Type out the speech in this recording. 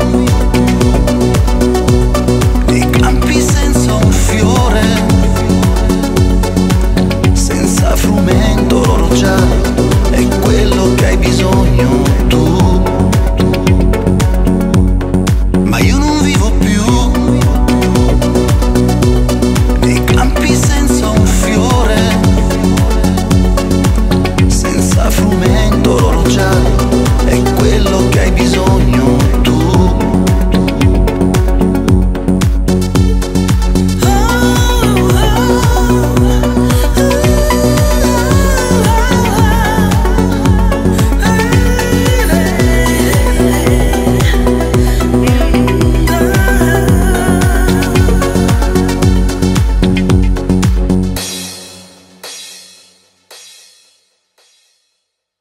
you.